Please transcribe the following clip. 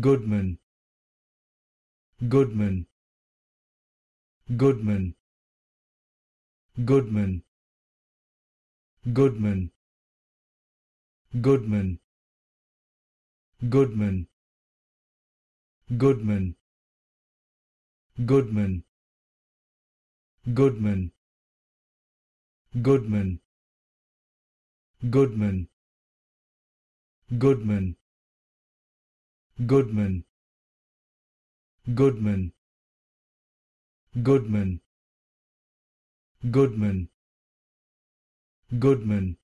Goodman Goodman Goodman Goodman Goodman Goodman Goodman Goodman Goodman Goodman Goodman Goodman Goodman Goodman. Goodman. Goodman. Goodman. Goodman